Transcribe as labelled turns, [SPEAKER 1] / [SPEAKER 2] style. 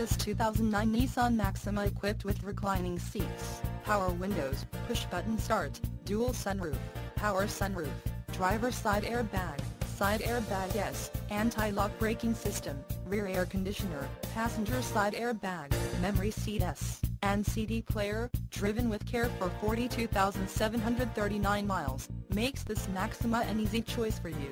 [SPEAKER 1] This 2009 Nissan Maxima equipped with reclining seats, power windows, push-button start, dual sunroof, power sunroof, driver side airbag, side airbag S, anti-lock braking system, rear air conditioner, passenger side airbag, memory seat S, and CD player, driven with care for 42,739 miles, makes this Maxima an easy choice for you.